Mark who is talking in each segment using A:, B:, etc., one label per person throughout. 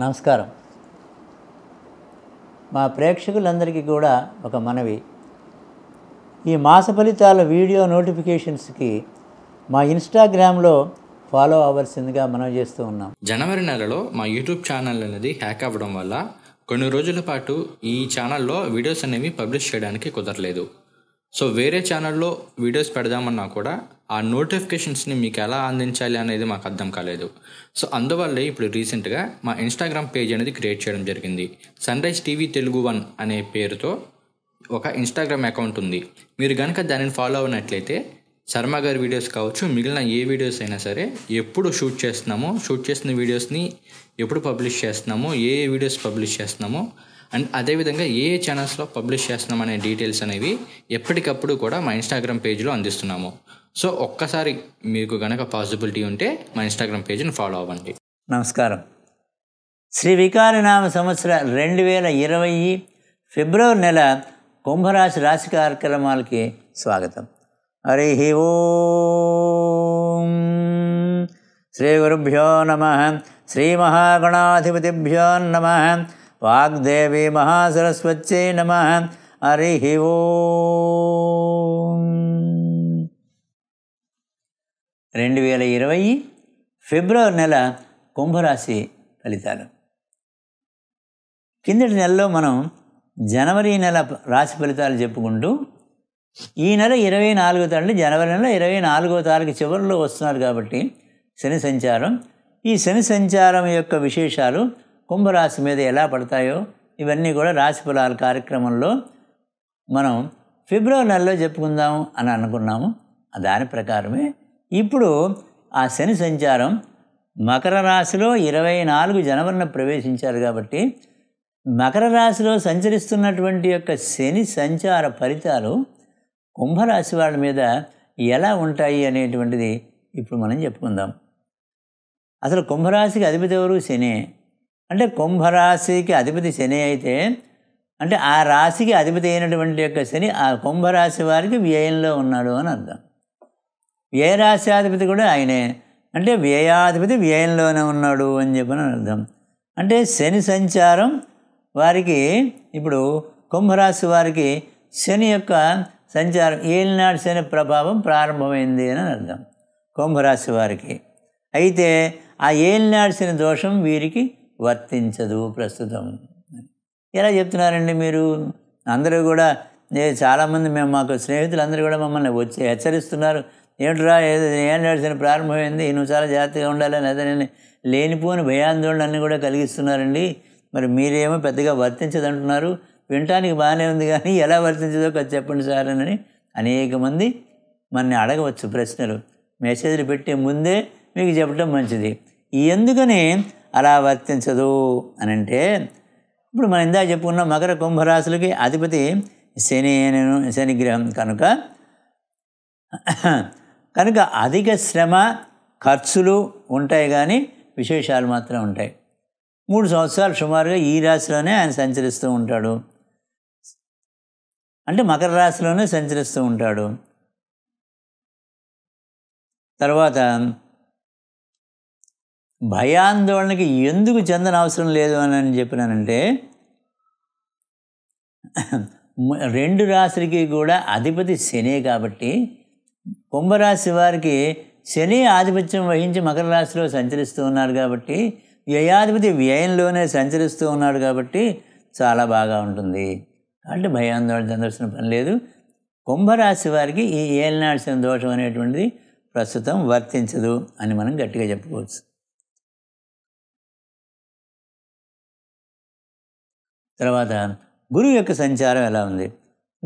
A: నమస్కారం. మా ప్రేక్షకులందరికీ కూడా ఒక మనవి. ఈ మాస ఫలితాల వీడియో నోటిఫికేషన్స్కి మా ఇన్స్టాగ్రామ్లో ఫాలో అవ్వాల్సిందిగా మనం చేస్తూ ఉన్నాం.
B: జనవరి నెలలో మా యూట్యూబ్ ఛానల్ అనేది హ్యాక్ అవ్వడం వల్ల కొన్ని రోజుల పాటు ఈ ఛానల్లో వీడియోస్ అనేవి పబ్లిష్ చేయడానికి కుదరలేదు. సో వేరే ఛానల్లో వీడియోస్ పెడదామన్నా కూడా ఆ నోటిఫికేషన్స్ని మీకు ఎలా అందించాలి అనేది మాకు అర్థం కాలేదు. సో అందువల్లే ఇప్పుడు రీసెంట్గా మా ఇన్స్టాగ్రామ్ పేజ్ అనేది క్రియేట్ చేయడం జరిగింది. Sun rise TV Telugu one అనే పేరుతో ఒక ఇన్స్టాగ్రామ్ అకౌంట్ ఉంది. మీరు కనుక దానిని ఫాలో అవునట్లయితే శర్మ గారి వీడియోస్ కావచ్చు మిగిలిన ఏ వీడియోస్ అయినా సరే ఎప్పుడు షూట్ చేస్తున్నామో షూట్ చేసిన వీడియోస్ని ఎప్పుడు పబ్లిష్ చేస్తున్నామో ఏ ఏ వీడియోస్ పబ్లిష్ చేస్తున్నామో అండ్ అదేవిధంగా ఏ ఏ ఛానల్స్లో పబ్లిష్ చేస్తున్నాం అనే డీటెయిల్స్ అనేవి ఎప్పటికప్పుడు కూడా మా ఇన్స్టాగ్రామ్ పేజ్లో అందిస్తున్నాము. సో ఒక్కసారి మీకు గనక పాసిబిలిటీ ఉంటే మా ఇన్స్టాగ్రామ్ పేజ్ని ఫాలో అవ్వండి.
A: నమస్కారం. శ్రీ వికారనామ సంవత్సర రెండు వేల ఇరవై ఫిబ్రవరి నెల కుంభరాశి రాశి కార్యక్రమాలకి స్వాగతం. హరి ఓ. శ్రీ గురుభ్యో నమ. శ్రీ మహాగణాధిపతిభ్యో నమ. వాగ్దేవి మహాసరస్వత్యై నమ. హరి ఓ. రెండు వేల ఇరవై ఫిబ్రవరి నెల కుంభరాశి ఫలితాలు. కిందటి నెలలో మనం జనవరి నెల రాశి ఫలితాలు చెప్పుకుంటూ ఈ నెల ఇరవై నాలుగో తారీఖు జనవరి నెల ఇరవై నాలుగో తారీఖు చివరిలో వస్తున్నారు కాబట్టి శని సంచారం. ఈ శని సంచారం యొక్క విశేషాలు కుంభరాశి మీద ఎలా పడతాయో ఇవన్నీ కూడా రాశి ఫలాల కార్యక్రమంలో మనం ఫిబ్రవరి నెలలో చెప్పుకుందాం అని అనుకున్నాము. దాని ప్రకారమే ఇప్పుడు ఆ శని సంచారం మకర రాశిలో ఇరవై నాలుగు జనవరిన ప్రవేశించారు కాబట్టి మకర రాశిలో సంచరిస్తున్నటువంటి యొక్క శని సంచార ఫలితాలు కుంభరాశి వాళ్ళ మీద ఎలా ఉంటాయి అనేటువంటిది ఇప్పుడు మనం చెప్పుకుందాం. అసలు కుంభరాశికి అధిపతి ఎవరు? శని. అంటే కుంభరాశికి అధిపతి శని అయితే అంటే ఆ రాశికి అధిపతి అయినటువంటి యొక్క శని ఆ కుంభరాశి వారికి వ్యయంలో ఉన్నాడు అని అర్థం. వ్యయరాశ్యాధిపతి కూడా ఆయనే. అంటే వ్యయాధిపతి వ్యయంలోనే ఉన్నాడు అని చెప్పని అర్థం. అంటే శని సంచారం వారికి ఇప్పుడు కుంభరాశి వారికి శని యొక్క సంచారం ఏలినాడు శని ప్రభావం ప్రారంభమైంది అని అర్థం. కుంభరాశి వారికి. అయితే ఆ ఏలినాడు శని దోషం వీరికి వర్తించదు ప్రస్తుతం. ఎలా చెప్తున్నారండి మీరు? అందరూ కూడా చాలామంది మేము మాకు స్నేహితులు అందరూ కూడా మమ్మల్ని వచ్చి హెచ్చరిస్తున్నారు. ఏమిట్రా ఏదో? ఏం నడిచిన ప్రారంభమైంది? నువ్వు చాలా జాగ్రత్తగా ఉండాలని అదే లేనిపోని భయాందోళనని కూడా కలిగిస్తున్నారండి. మరి మీరేమో పెద్దగా వర్తించదంటున్నారు. వినటానికి బాగానే ఉంది కానీ ఎలా వర్తించదో కొంచెం చెప్పండి సార్ అని అనేక మంది మనని అడగవచ్చు ప్రశ్నలు. మెసేజ్లు పెట్టే ముందే మీకు చెప్పడం మంచిది. ఎందుకని అలా వర్తించదు అని అంటే ఇప్పుడు మనం ఇందా చెప్పుకున్న మకర కుంభరాశులకి అధిపతి శని శనిగ్రహం కనుక కనుక అధిక శ్రమ ఖర్చులు ఉంటాయి కానీ విశేషాలు మాత్రం ఉంటాయి. మూడు సంవత్సరాలు సుమారుగా ఈ రాశిలోనే ఆయన సంచరిస్తూ ఉంటాడు. అంటే మకర రాశిలోనే సంచరిస్తూ ఉంటాడు. తర్వాత భయాందోళనకి ఎందుకు చెందన అవసరం లేదు అని చెప్పినానంటే రెండు రాశులకి కూడా అధిపతి శనే కాబట్టి కుంభరాశి వారికి శని ఆధిపత్యం వహించి మకర రాశిలో సంచరిస్తూ ఉన్నారు కాబట్టి వ్యయాధిపతి వ్యయంలోనే సంచరిస్తూ ఉన్నాడు కాబట్టి చాలా బాగా ఉంటుంది. అంటే భయాందోళన చెందాల్సిన పని లేదు. కుంభరాశి వారికి ఈ ఏలినాడ్సిన దోషం అనేటువంటిది ప్రస్తుతం వర్తించదు అని మనం గట్టిగా చెప్పుకోవచ్చు. తర్వాత గురువు యొక్క సంచారం ఎలా ఉంది?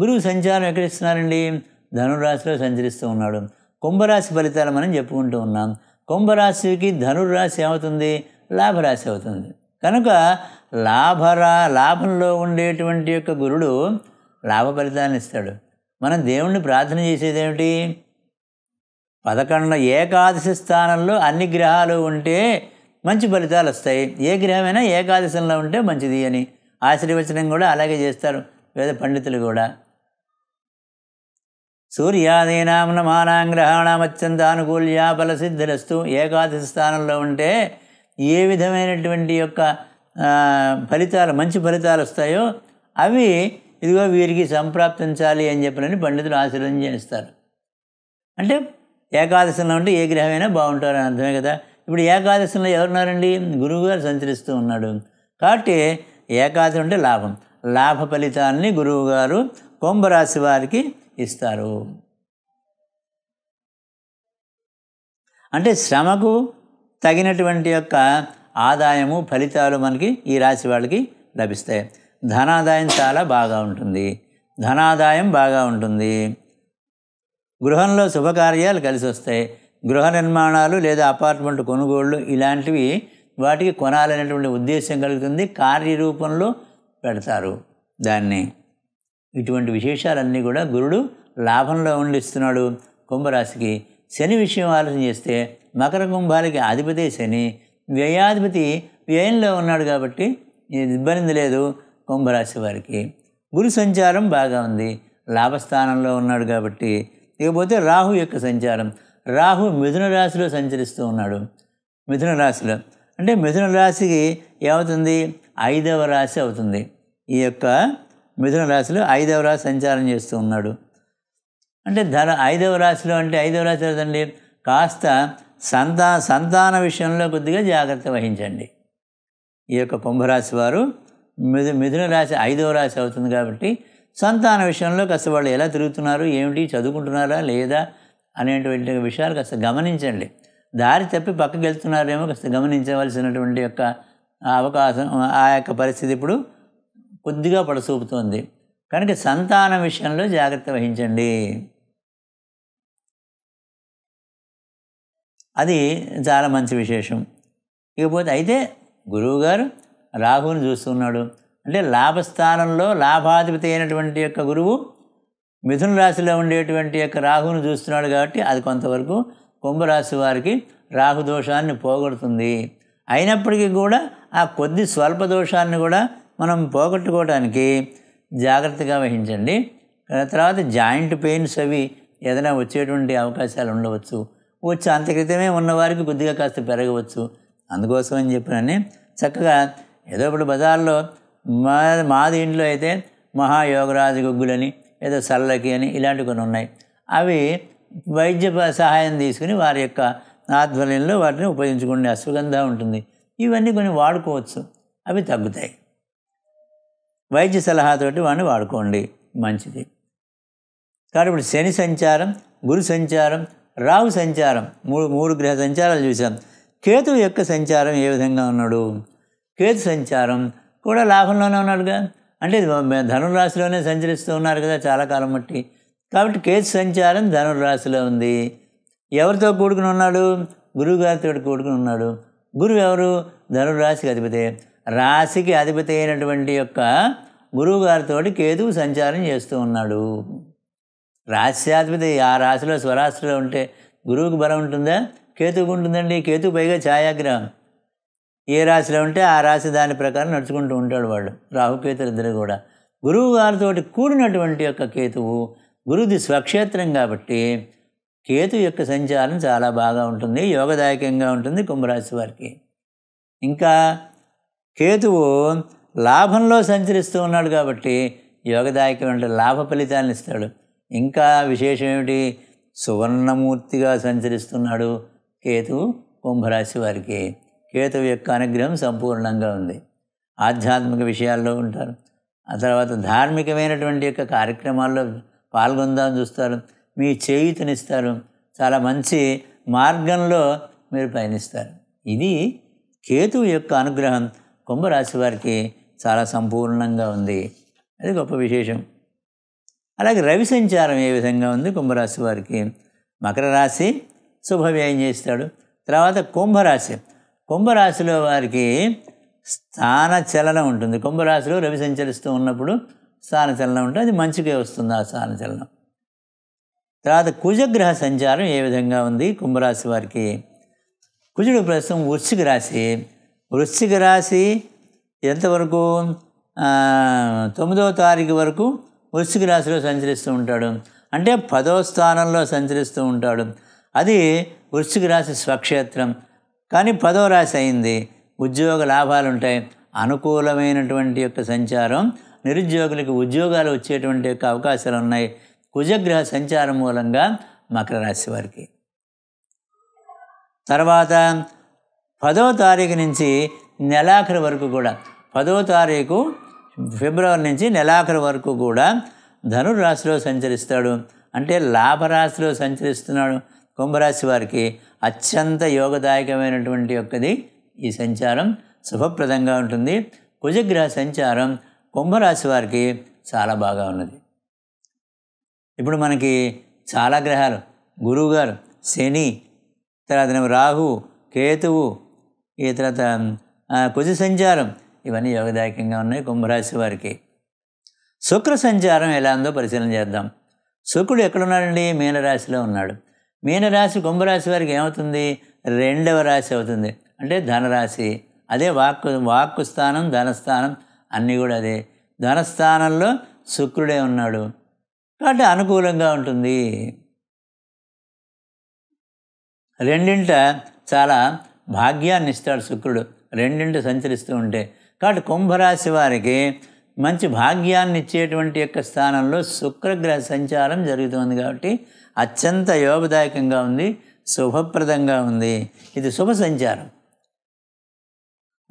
A: గురువు సంచారం ఎక్కడ ఇస్తున్నారండి? ధనురాశిలో సంచరిస్తూ ఉన్నాడు. కుంభరాశి ఫలితాలు మనం చెప్పుకుంటూ ఉన్నాం. కుంభరాశికి ధనుర్రాశి ఏమవుతుంది? లాభరాశి అవుతుంది. కనుక లాభరా లాభంలో ఉండేటువంటి యొక్క గురుడు లాభ ఫలితాన్ని ఇస్తాడు. మనం దేవుణ్ణి ప్రార్థన చేసేది ఏమిటి పదకొండు ఏకాదశి స్థానంలో అన్ని గ్రహాలు ఉంటే మంచి ఫలితాలు వస్తాయి. ఏ గ్రహమైనా ఏకాదశంలో ఉంటే మంచిది అని ఆశీర్వచనం కూడా అలాగే చేస్తారు. వేద పండితులు కూడా. సూర్యాదీనాం నమానాం గ్రహాణం అనుకూల్య ఫలసిద్ధిరస్తు ఏకాదశి స్థానంలో ఉంటే ఏ విధమైనటువంటి యొక్క ఫలితాలు మంచి ఫలితాలు వస్తాయో అవి ఇదిగో వీరికి సంప్రాప్తించాలి అని చెప్పినని పండితులు ఆశీర్వదం చేస్తారు. అంటే ఏకాదశంలో ఉంటే ఏ గ్రహమైనా బాగుంటారని అర్థమే కదా. ఇప్పుడు ఏకాదశంలో ఎవరున్నారండి? గురువుగారు సంచరిస్తూ ఉన్నాడు. కాబట్టి ఏకాదశి ఉంటే లాభం. లాభ ఫలితాన్ని గురువుగారు కుంభరాశి వారికి ఇస్తారు. అంటే శ్రమకు తగినటువంటి యొక్క ఆదాయము ఫలితాలు మనకి ఈ రాశి వాళ్ళకి లభిస్తాయి. ధనాదాయం చాలా బాగా ఉంటుంది. ధనాదాయం బాగా ఉంటుంది. గృహంలో శుభకార్యాలు కలిసి వస్తాయి. గృహ నిర్మాణాలు లేదా అపార్ట్మెంట్ కొనుగోళ్ళు ఇలాంటివి వాటికి కొనాలనేటువంటి ఉద్దేశం కలుగుతుంది. కార్యరూపంలో పెడతారు దాన్ని. ఇటువంటి విశేషాలన్నీ కూడా గురుడు లాభంలో ఉండిస్తున్నాడు. కుంభరాశికి శని విషయం ఆలోచన చేస్తే మకర కుంభాలకి అధిపతి శని వ్యయాధిపతి వ్యయంలో ఉన్నాడు కాబట్టి ఇబ్బంది లేదు కుంభరాశి వారికి. గురు సంచారం బాగా ఉంది. లాభస్థానంలో ఉన్నాడు కాబట్టి ఇకపోతే రాహు యొక్క సంచారం. రాహు మిథున రాశిలో సంచరిస్తూ ఉన్నాడు. మిథున రాశిలో అంటే మిథున రాశికి ఏమవుతుంది? ఐదవ రాశి అవుతుంది. ఈ యొక్క మిథున రాశిలో ఐదవ రాశి సంచారం చేస్తూ ఉన్నాడు. అంటే ధన ఐదవ రాశిలో అంటే ఐదవ రాశి కదండి కాస్త సంతా సంతాన విషయంలో కొద్దిగా జాగ్రత్త వహించండి. ఈ యొక్క కుంభరాశి వారు మిథు మిథున రాశి ఐదవ రాశి అవుతుంది కాబట్టి సంతాన విషయంలో కాస్త వాళ్ళు ఎలా తిరుగుతున్నారు ఏమిటి చదువుకుంటున్నారా లేదా అనేటువంటి విషయాలు కాస్త గమనించండి. దారి తప్పి పక్కకి వెళ్తున్నారేమో కాస్త గమనించవలసినటువంటి యొక్క అవకాశం ఆ యొక్క పరిస్థితి ఇప్పుడు కొద్దిగా పడసూపుతోంది. కనుక సంతాన విషయంలో జాగ్రత్త వహించండి. అది చాలా మంచి విశేషం. ఇకపోతే అయితే గురువుగారు రాహువుని చూస్తున్నాడు అంటే లాభస్థానంలో లాభాధిపతి అయినటువంటి యొక్క గురువు మిథున రాశిలో ఉండేటువంటి యొక్క రాహువుని చూస్తున్నాడు కాబట్టి అది కొంతవరకు కుంభరాశి వారికి రాహు దోషాన్ని పోగొడుతుంది. అయినప్పటికీ కూడా ఆ కొద్ది స్వల్ప దోషాన్ని కూడా మనం పోగొట్టుకోవడానికి జాగ్రత్తగా వహించండి. తర్వాత జాయింట్ పెయిన్స్ అవి ఏదైనా వచ్చేటువంటి అవకాశాలు ఉండవచ్చు. వచ్చి అంత క్రితమే ఉన్నవారికి కొద్దిగా కాస్త పెరగవచ్చు. అందుకోసం అని చెప్పినని చక్కగా ఏదో ఇప్పుడు బజార్లో మా మాది ఇంట్లో అయితే మహాయోగరాజ గుగ్గులని ఏదో సల్లకి అని ఇలాంటివి కొన్ని ఉన్నాయి. అవి వైద్య సహాయం తీసుకుని వారి యొక్క ఆధ్వర్యంలో వాటిని ఉపయోగించుకునే అశ్వగంధ ఉంటుంది. ఇవన్నీ కొన్ని వాడుకోవచ్చు. అవి తగ్గుతాయి. వైద్య సలహాతోటి వాడిని వాడుకోండి. మంచిది. కాబట్టి ఇప్పుడు శని సంచారం గురు సంచారం రాహు సంచారం మూడు మూడు గ్రహ సంచారాలు చూసాం కేతు యొక్క సంచారం ఏ విధంగా ఉన్నాడు? కేతు సంచారం కూడా లాభంలోనే ఉన్నాడుగా. అంటే ధనురాశిలోనే సంచరిస్తూ ఉన్నారు కదా చాలా కాలం బట్టి కాబట్టి కేతు సంచారం ధనురాశిలో ఉంది. ఎవరితో కూడుకుని ఉన్నాడు? గురువుగారితో కూడుకుని ఉన్నాడు. గురువు ఎవరు? ధనురాశికి అధిపతి. రాశికి అధిపతి అయినటువంటి యొక్క గురువుగారితో కేతువు సంచారం చేస్తూ ఉన్నాడు. రాశ్యాధిపతి ఆ రాశిలో స్వరాశిలో ఉంటే గురువుకు బలం ఉంటుందా? కేతువుకు ఉంటుందండి. కేతువు పైగా ఛాయాగ్రహం. ఏ రాశిలో ఉంటే ఆ రాశి దాని ప్రకారం నడుచుకుంటూ ఉంటాడు వాడు. రాహుకేతులు ఇద్దరు కూడా. గురువు గారితో కూడినటువంటి యొక్క కేతువు గురుది స్వక్షేత్రం కాబట్టి కేతు యొక్క సంచారం చాలా బాగా ఉంటుంది. యోగదాయకంగా ఉంటుంది కుంభరాశి వారికి. ఇంకా కేతువు లాభంలో సంచరిస్తూ ఉన్నాడు కాబట్టి యోగదాయకమైన లాభ ఫలితాలను ఇస్తాడు. ఇంకా విశేషం ఏమిటి? సువర్ణమూర్తిగా సంచరిస్తున్నాడు కేతువు కుంభరాశి వారికి. కేతువు యొక్క అనుగ్రహం సంపూర్ణంగా ఉంది. ఆధ్యాత్మిక విషయాల్లో ఉంటారు. ఆ తర్వాత ధార్మికమైనటువంటి యొక్క కార్యక్రమాల్లో పాల్గొందామని చూస్తారు. మీ చేయుతనిస్తారు. చాలా మంచి మార్గంలో మీరు పయనిస్తారు. ఇది కేతువు యొక్క అనుగ్రహం. కుంభరాశి వారికి చాలా సంపూర్ణంగా ఉంది. అది గొప్ప విశేషం. అలాగే రవి సంచారం ఏ విధంగా ఉంది? కుంభరాశి వారికి మకర రాశి శుభవ్యయం చేస్తాడు? తర్వాత కుంభరాశి కుంభరాశిలో వారికి స్థాన చలనం ఉంటుంది. కుంభరాశిలో రవి సంచరిస్తూ ఉన్నప్పుడు స్థాన చలనం ఉంటుంది. అది మంచిగా వస్తుంది ఆ స్థాన చలనం. తర్వాత కుజగ్రహ సంచారం ఏ విధంగా ఉంది? కుంభరాశి వారికి కుజుడు ప్రస్తుతం వృశ్చిక రాశి. వృశ్చిక రాశి ఎంతవరకు? తొమ్మిదవ తారీఖు వరకు వృశ్చిక రాశిలో సంచరిస్తూ ఉంటాడు. అంటే పదో స్థానంలో సంచరిస్తూ ఉంటాడు. అది వృశ్చిక రాశి స్వక్షేత్రం. కానీ పదో రాశి అయింది. ఉద్యోగ లాభాలు ఉంటాయి అనుకూలమైనటువంటి యొక్క సంచారం నిరుద్యోగులకు ఉద్యోగాలు వచ్చేటువంటి యొక్క అవకాశాలు ఉన్నాయి కుజగ్రహ సంచారం మూలంగా మకర రాశి వారికి. తర్వాత పదో తారీఖు నుంచి నెలాఖరు వరకు కూడా పదో తారీఖు ఫిబ్రవరి నుంచి నెలాఖరు వరకు కూడా ధనురాశిలో సంచరిస్తాడు. అంటే లాభరాశిలో సంచరిస్తున్నాడు కుంభరాశి వారికి. అత్యంత యోగదాయకమైనటువంటి యొక్కది ఈ సంచారం. శుభప్రదంగా ఉంటుంది. కుజగ్రహ సంచారం కుంభరాశి వారికి చాలా బాగా ఉన్నది. ఇప్పుడు మనకి చాలా గ్రహాలు. గురువుగారు శని తర్వాత రాహు కేతువు ఈ తర్వాత ఆ, కుజ సంచారం ఇవన్నీ యోగదాయకంగా ఉన్నాయి కుంభరాశి వారికి. శుక్ర సంచారం ఎలా ఉందో పరిశీలన చేద్దాం. శుక్రుడు ఎక్కడున్నాడండి? మీనరాశిలో ఉన్నాడు. మీనరాశి కుంభరాశి వారికి ఏమవుతుంది? రెండవ రాశి అవుతుంది. అంటే ధనరాశి. అదే వాక్కు వాక్కు స్థానం ధనస్థానం అన్నీ కూడా అదే. ధనస్థానంలో శుక్రుడే ఉన్నాడు. కాబట్టి అనుకూలంగా ఉంటుంది. రెండింట చాలా భాగ్యాన్ని ఇస్తాడు శుక్రుడు రెండింటి సంచరిస్తూ ఉంటే. కాబట్టి కుంభరాశి వారికి మంచి భాగ్యాన్ని ఇచ్చేటువంటి యొక్క స్థానంలో శుక్రగ్రహ సంచారం జరుగుతుంది కాబట్టి అత్యంత యోగదాయకంగా ఉంది శుభప్రదంగా ఉంది. ఇది శుభ సంచారం.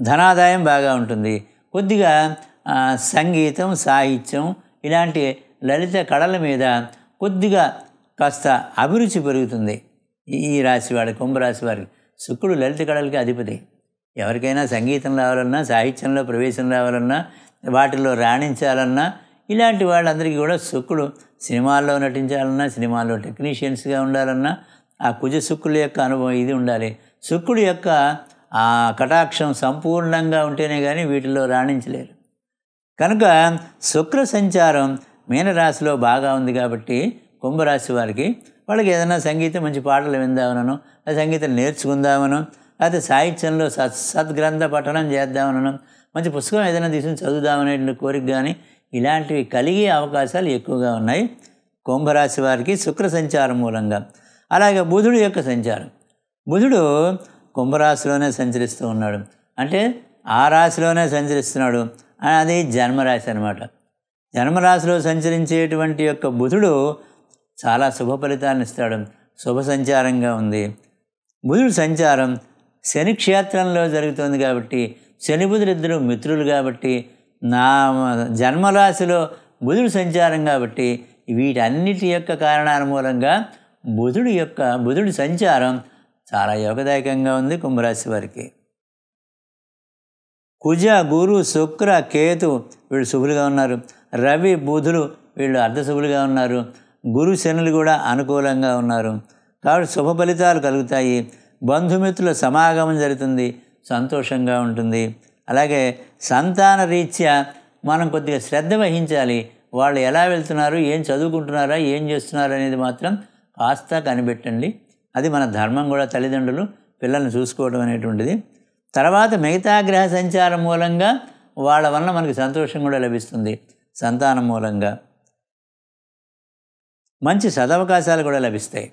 A: ధనాదాయం బాగా ఉంటుంది. కొద్దిగా సంగీతం సాహిత్యం ఇలాంటి లలిత కళల మీద కొద్దిగా కాస్త అభిరుచి పెరుగుతుంది. ఈ- ఈ రాశి వాడి కుంభరాశి వారికి శుక్రుడు లలిత కళలకి అధిపతి. ఎవరికైనా సంగీతం రావాలన్నా సాహిత్యంలో ప్రవేశం రావాలన్నా వాటిలో రాణించాలన్నా ఇలాంటి వాళ్ళందరికీ కూడా శుక్రుడు సినిమాల్లో నటించాలన్నా సినిమాల్లో టెక్నీషియన్స్గా ఉండాలన్నా ఆ కుజ శుక్రుడు యొక్క అనుభవం ఇది ఉండాలి. శుక్రుడు యొక్క ఆ కటాక్షం సంపూర్ణంగా ఉంటేనే కానీ వీటిలో రాణించలేరు. కనుక శుక్ర సంచారం మీనరాశిలో బాగా ఉంది కాబట్టి కుంభరాశి వారికి వాళ్ళకి ఏదైనా సంగీతం మంచి పాటలు విందామనను ఆ సంగీతం నేర్చుకుందామను లేకపోతే సాహిత్యంలో సత్ సద్గ్రంథ పఠనం చేద్దామనను మంచి పుస్తకం ఏదైనా తీసుకుని చదువుదామనే కోరిక కానీ ఇలాంటివి కలిగే అవకాశాలు ఎక్కువగా ఉన్నాయి. కుంభరాశి వారికి శుక్ర సంచారం మూలంగా. అలాగే బుధుడు యొక్క సంచారం. బుధుడు కుంభరాశిలోనే సంచరిస్తూ ఉన్నాడు. అంటే ఆ రాశిలోనే సంచరిస్తున్నాడు. అది జన్మరాశి అనమాట జన్మరాశిలో సంచరించేటువంటి యొక్క బుధుడు చాలా శుభ ఫలితాన్ని ఇస్తాడు. శుభ సంచారంగా ఉంది. బుధుడు సంచారం శని క్షేత్రంలో జరుగుతుంది కాబట్టి శని బుధుడిద్దరు మిత్రులు కాబట్టి నా జన్మరాశిలో బుధుడు సంచారం కాబట్టి వీటన్నిటి యొక్క కారణాల మూలంగా బుధుడి యొక్క బుధుడి సంచారం చాలా యోగదాయకంగా ఉంది కుంభరాశి వారికి. కుజ గురు శుక్ర కేతు వీళ్ళు శుభులుగా ఉన్నారు. రవి బుధులు వీళ్ళు అర్ధశుభులుగా ఉన్నారు. గురు శనులు కూడా అనుకూలంగా ఉన్నారు. కాబట్టి శుభ ఫలితాలు కలుగుతాయి. బంధుమిత్రుల సమాగమం జరుగుతుంది. సంతోషంగా ఉంటుంది. అలాగే సంతాన రీత్యా మనం కొద్దిగా శ్రద్ధ వహించాలి. వాళ్ళు ఎలా వెళ్తున్నారు? ఏం చదువుకుంటున్నారా? ఏం చేస్తున్నారు అనేది మాత్రం కాస్త కనిపెట్టండి. అది మన ధర్మం కూడా తల్లిదండ్రులు పిల్లల్ని చూసుకోవడం అనేటువంటిది. తర్వాత మిగతా గ్రహ సంచారం మూలంగా వాళ్ళ వలన మనకి సంతోషం కూడా లభిస్తుంది. సంతానం మూలంగా. మంచి సదవకాశాలు కూడా లభిస్తాయి.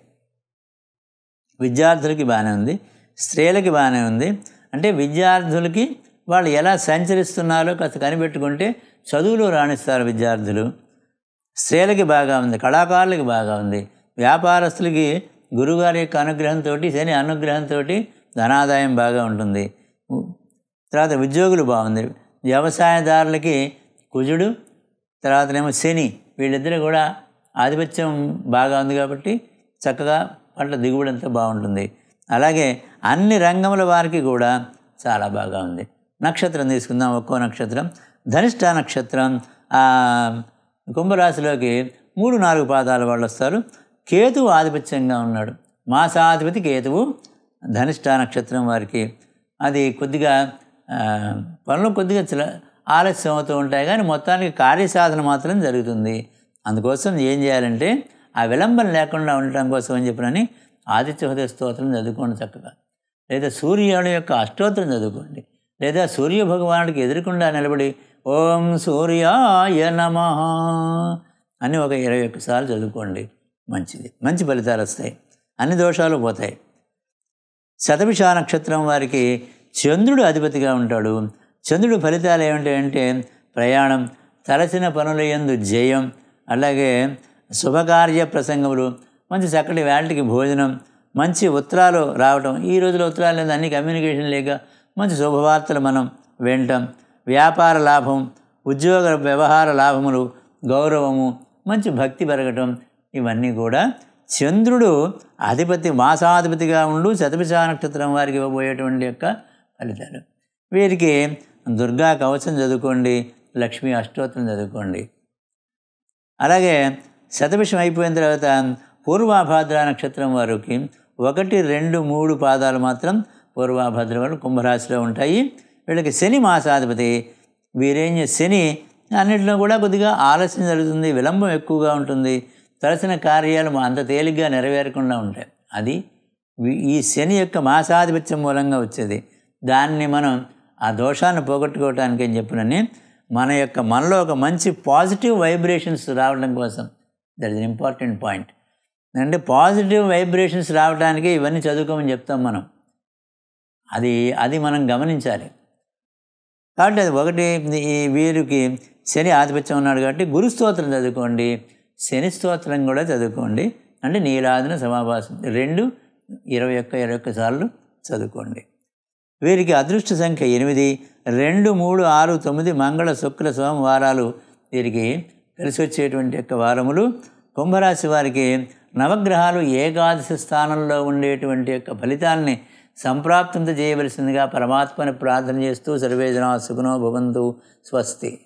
A: విద్యార్థులకి బాగానే ఉంది స్త్రీలకి బాగానే ఉంది. అంటే విద్యార్థులకి వాళ్ళు ఎలా సంచరిస్తున్నారో కాస్త కనిపెట్టుకుంటే చదువులు రాణిస్తారు విద్యార్థులు. స్త్రీలకి బాగా ఉంది కళాకారులకి బాగా ఉంది. వ్యాపారస్తులకి గురుగారి యొక్క అనుగ్రహంతో శని అనుగ్రహంతో ధనాదాయం బాగా ఉంటుంది. తర్వాత ఉద్యోగులు బాగుంది. వ్యవసాయదారులకి కుజుడు తర్వాతనేమో శని వీళ్ళిద్దరూ కూడా ఆధిపత్యం బాగా ఉంది కాబట్టి చక్కగా పంట దిగుబడి అంతా బాగుంటుంది. అలాగే అన్ని రంగముల వారికి కూడా చాలా బాగా ఉంది. నక్షత్రం తీసుకుందాం ఒక్కో నక్షత్రం. ధనిష్ట నక్షత్రం కుంభరాశిలోకి మూడు నాలుగు పాదాల వాళ్ళు వస్తారు. కేతువు ఆధిపత్యంగా ఉన్నాడు. మాసాధిపతి కేతువు ధనిష్ట నక్షత్రం వారికి. అది కొద్దిగా పనులు కొద్దిగా చిల- ఆలస్యం అవుతూ ఉంటాయి. కానీ మొత్తానికి కార్యసాధన మాత్రం జరుగుతుంది. అందుకోసం ఏం చేయాలంటే ఆ విలంబం లేకుండా ఉండటం కోసం అని చెప్పినని ఆదిత్య హృదయ స్తోత్రం చదువుకోండి చక్కగా. లేదా సూర్యుడు యొక్క అష్టోత్తరం చదువుకోండి. లేదా సూర్య భగవానుడికి ఎదురుకుండా నిలబడి ఓం సూర్యాయ నమ అని ఒక ఇరవై ఒక్కసార్లు చదువుకోండి. మంచిది. మంచి ఫలితాలు వస్తాయి. అన్ని దోషాలు పోతాయి. శతభిష నక్షత్రం వారికి చంద్రుడు అధిపతిగా ఉంటాడు. చంద్రుడు ఫలితాలు ఏమిటంటే ప్రయాణం తలసిన పనుల ఎందు జయం అలాగే శుభకార్య ప్రసంగములు మంచి చక్కటి వేళటికి భోజనం మంచి ఉత్తరాలు రావటం ఈ రోజులో ఉత్తరాలు లేదు అన్ని కమ్యూనికేషన్ లేక మంచి శుభవార్తలు మనం వినటం వ్యాపార లాభం ఉద్యోగ వ్యవహార లాభములు గౌరవము మంచి భక్తి పెరగటం ఇవన్నీ కూడా చంద్రుడు అధిపతి మాసాధిపతిగా ఉండు శతభిషా నక్షత్రం వారికి ఇవ్వబోయేటువంటి యొక్క ఫలితాలు. వీరికి దుర్గా కవచం చదువుకోండి లక్ష్మీ అష్టోత్తరం చదువుకోండి. అలాగే శతభిషం అయిపోయిన తర్వాత పూర్వాభాద్ర నక్షత్రం వారికి ఒకటి రెండు మూడు పాదాలు మాత్రం పూర్వాభద్ర వారు కుంభరాశిలో ఉంటాయి. వీళ్ళకి శని మాసాధిపతి. వీరేం శని అన్నింటిలో కూడా కొద్దిగా ఆలస్యం జరుగుతుంది విలంబం ఎక్కువగా ఉంటుంది. తలసిన కార్యాలు అంత తేలిగ్గా నెరవేరకుండా ఉంటాయి. అది ఈ శని యొక్క మాసాధిపత్యం మూలంగా వచ్చేది. దాన్ని మనం ఆ దోషాన్ని పోగొట్టుకోవటానికి అని చెప్పినని మన యొక్క మనలో ఒక మంచి పాజిటివ్ వైబ్రేషన్స్ రావడం కోసం దట్ ఇస్ ఇంపార్టెంట్ పాయింట్. అంటే పాజిటివ్ వైబ్రేషన్స్ రావడానికి ఇవన్నీ చదువుకోమని చెప్తాం మనం. అది అది మనం గమనించాలి. కాబట్టి అది ఒకటి ఈ వీరికి శని ఆధిపత్యం ఉన్నాడు కాబట్టి గురుస్తోత్రం చదువుకోండి శని స్తోత్రం కూడా చదువుకోండి అంటే నీలాదిన సమాభాసం. రెండు ఇరవై ఒక్క ఇరవై ఒక్క సార్లు చదువుకోండి. వీరికి అదృష్ట సంఖ్య ఎనిమిది. రెండు మూడు ఆరు తొమ్మిది మంగళ శుక్ర సోమవారాలు. వీరికి కలిసి వచ్చేటువంటి యొక్క వారములు. కుంభరాశి వారికి నవగ్రహాలు ఏకాదశి స్థానంలో ఉండేటువంటి యొక్క ఫలితాల్ని సంప్రాప్తింత చేయవలసిందిగా పరమాత్మని ప్రార్థన చేస్తూ సర్వేజన సుఖనో భవంతు. స్వస్తి.